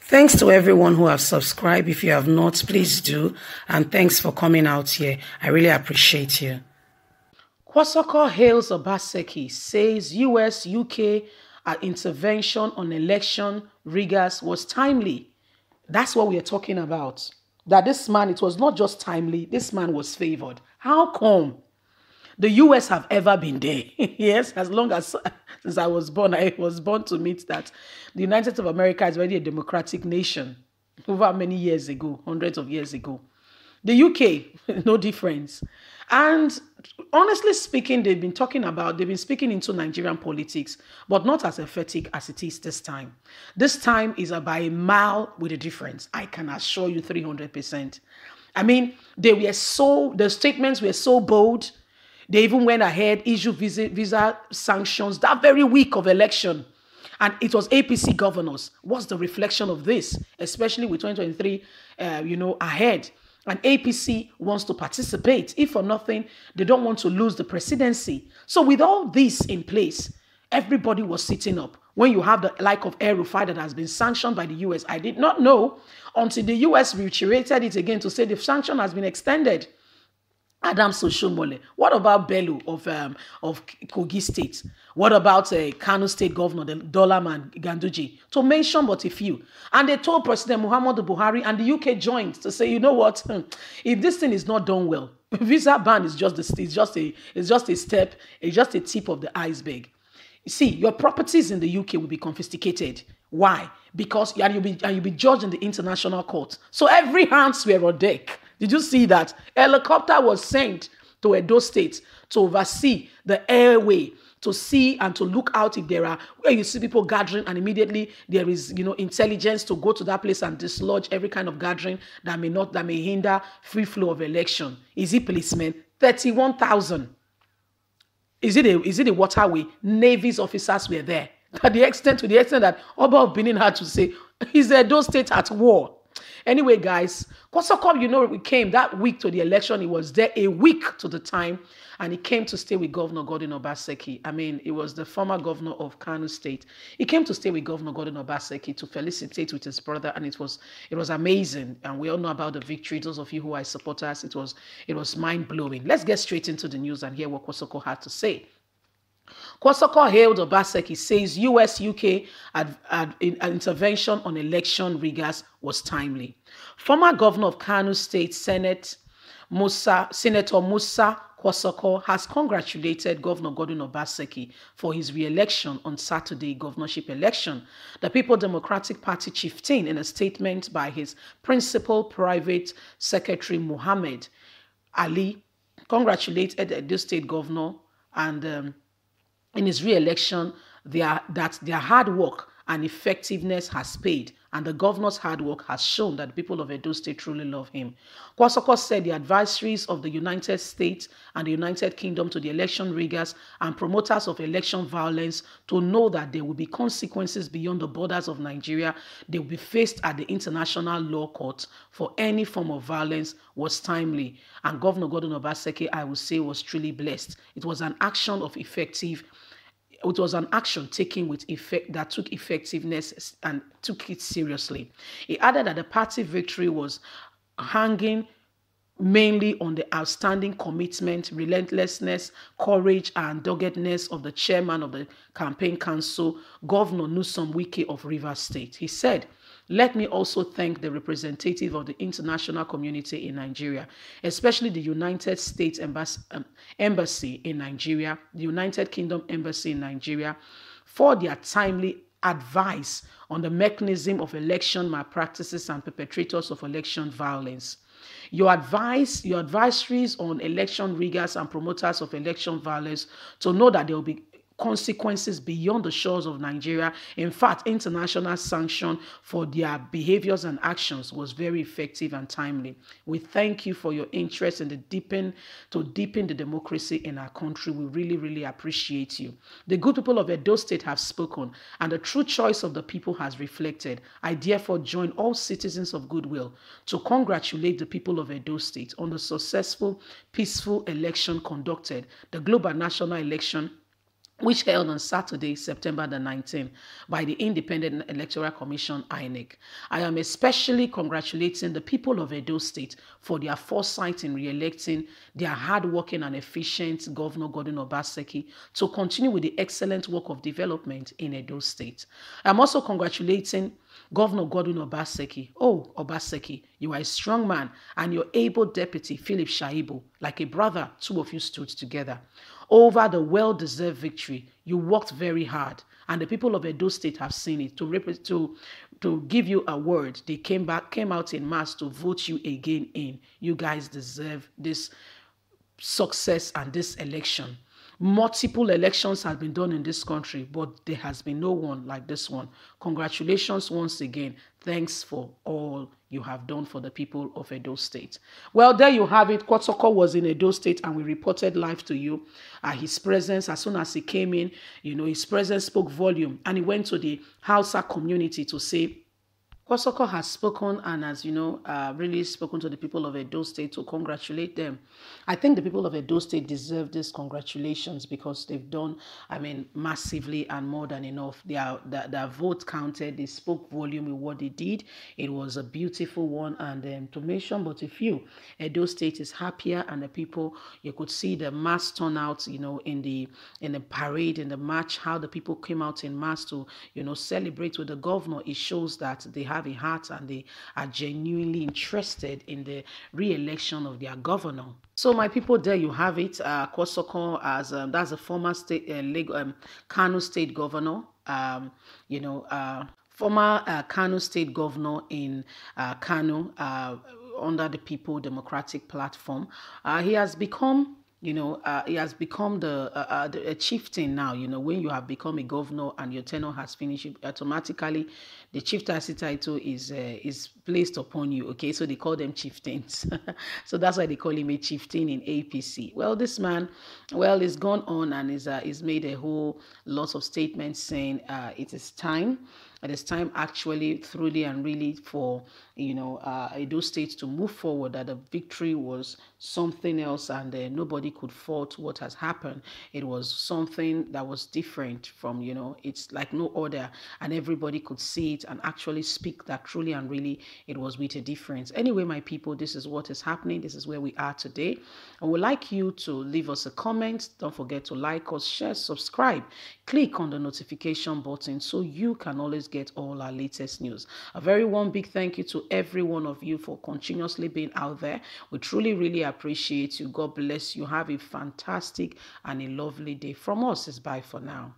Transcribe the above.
Thanks to everyone who have subscribed. If you have not, please do. And thanks for coming out here. I really appreciate you. Kwankwaso hails Obaseki, says US, UK intervention on election riggers was timely. That's what we are talking about. That this man, it was not just timely, this man was favored. How come? The US have ever been there. yes, as long as since I was born, I was born to meet that the United States of America is already a democratic nation over many years ago, hundreds of years ago. The UK, no difference. And honestly speaking, they've been talking about, they've been speaking into Nigerian politics, but not as emphatic as it is this time. This time is by a mile with a difference. I can assure you 300%. I mean, they were so, the statements were so bold they even went ahead, issued visa, visa sanctions that very week of election. And it was APC governors. What's the reflection of this, especially with 2023, uh, you know, ahead? And APC wants to participate. If for nothing, they don't want to lose the presidency. So with all this in place, everybody was sitting up. When you have the like of El-Rufai that has been sanctioned by the US, I did not know until the US reiterated it again to say the sanction has been extended. Adams Oshiomhole. What about Bello of um, of Kogi State? What about uh, Kano State Governor, the Dollar Man Ganduje? To mention but a few. And they told President Muhammadu Buhari and the UK joined to say, you know what? Hmm, if this thing is not done well, visa ban is just the, it's just a it's just a step, it's just a tip of the iceberg. You see, your properties in the UK will be confiscated. Why? Because and you'll be and you'll be judged in the international court. So every hands were on deck. Did you see that? Helicopter was sent to Edo State to oversee the airway to see and to look out if there are where you see people gathering and immediately there is you know intelligence to go to that place and dislodge every kind of gathering that may not that may hinder free flow of election. Is it policemen? 31,000 is it a is it a waterway? Navy's officers were there. To the extent to the extent that Oba of Benin had to say is Edo State at war Anyway, guys, Kwankwaso, you know, we came that week to the election. He was there a week to the time, and he came to stay with Governor Godwin Obaseki. I mean, it was the former governor of Kano State. He came to stay with Governor Godwin Obaseki to felicitate with his brother, and it was it was amazing. And we all know about the victory. Those of you who are supporters, it was it was mind blowing. Let's get straight into the news and hear what Kwankwaso had to say. Kwankwaso hailed Obaseki, says US UK ad, ad, in, intervention on election riggers was timely. Former governor of Kano State Senate, Musa, Senator Musa Kwankwaso has congratulated Governor Godwin Obaseki for his re-election on Saturday governorship election. The People Democratic Party chieftain, in a statement by his principal private secretary Muhammad Ali, congratulated the state governor and um, in his re-election their, that their hard work and effectiveness has paid, and the governor's hard work has shown that the people of Edo State truly love him. Kwankwaso said the advisories of the United States and the United Kingdom to the election riggers and promoters of election violence to know that there will be consequences beyond the borders of Nigeria. They will be faced at the international law court for any form of violence was timely. And Governor Godwin Obaseki, I would say, was truly blessed. It was an action of effective it was an action taken with effect that took effectiveness and took it seriously. He added that the party victory was hanging mainly on the outstanding commitment, relentlessness, courage, and doggedness of the chairman of the campaign council, Governor Nyesom Wike of Rivers State. He said, let me also thank the representative of the international community in Nigeria, especially the United States Embassy, um, Embassy in Nigeria, the United Kingdom Embassy in Nigeria, for their timely advice on the mechanism of election malpractices and perpetrators of election violence. Your advice, your advisories on election riggers and promoters of election violence to know that there will be consequences beyond the shores of Nigeria. In fact, international sanction for their behaviors and actions was very effective and timely. We thank you for your interest in the deepen to deepen the democracy in our country. We really, really appreciate you. The good people of Edo State have spoken, and the true choice of the people has reflected. I therefore join all citizens of goodwill to congratulate the people of Edo State on the successful, peaceful election conducted, the global national election which held on Saturday, September the 19th, by the Independent Electoral Commission, INEC. I am especially congratulating the people of Edo State for their foresight in re-electing their hardworking and efficient Governor Godwin Obaseki to continue with the excellent work of development in Edo State. I'm also congratulating Governor Godwin Obaseki. Oh, Obaseki, you are a strong man and your able deputy, Philip Shaibu, like a brother, two of you stood together over the well-deserved victory. You worked very hard, and the people of Edo State have seen it. To to to give you a word, they came back, came out in mass to vote you again in. You guys deserve this success and this election. Multiple elections have been done in this country, but there has been no one like this one. Congratulations once again. Thanks for all you have done for the people of Edo State. Well, there you have it. Kwankwaso was in Edo State and we reported live to you. Uh, his presence, as soon as he came in, you know, his presence spoke volume. And he went to the Hausa community to say, Kwankwaso has spoken and has, you know, uh, really spoken to the people of Edo State to congratulate them. I think the people of Edo State deserve these congratulations because they've done, I mean, massively and more than enough. Their, their, their vote counted. They spoke volume with what they did. It was a beautiful one. And um, to mention but a few, Edo State is happier and the people, you could see the mass turnout, you know, in the in the parade, in the march, how the people came out in mass to, you know, celebrate with the governor. It shows that they have a heart and they are genuinely interested in the re-election of their governor. So my people, there you have it. Uh, Kwankwaso as um, that's a former state uh, legal, um, Kano state governor. Um, you know, uh, former uh, Kano state governor in uh, Kano uh, under the People Democratic Platform. Uh, he has become you know, uh, he has become the, uh, uh, the a chieftain now. You know, when you have become a governor and your tenure has finished, automatically the chieftaincy title is uh, is placed upon you. Okay, so they call them chieftains. so that's why they call him a chieftain in APC. Well, this man, well, he's gone on and is uh, he's made a whole lot of statements saying uh, it is time it is time actually truly and really for you know uh, Edo State to move forward that the victory was something else and uh, nobody could fault what has happened it was something that was different from you know it's like no order and everybody could see it and actually speak that truly and really it was with a difference anyway my people this is what is happening this is where we are today I would like you to leave us a comment don't forget to like us share subscribe click on the notification button so you can always get all our latest news. A very warm big thank you to every one of you for continuously being out there. We truly, really appreciate you. God bless you. Have a fantastic and a lovely day. From us, bye for now.